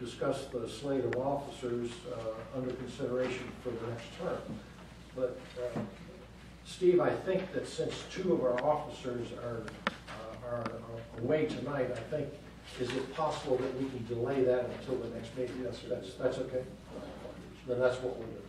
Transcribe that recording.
discuss the slate of officers uh, under consideration for the next term. But, uh, Steve, I think that since two of our officers are, uh, are away tonight, I think, is it possible that we can delay that until the next meeting? Yes, that's, that's okay. Then that's what we'll do.